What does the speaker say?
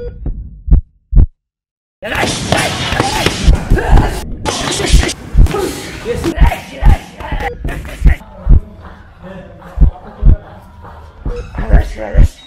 Yes. yes, yes.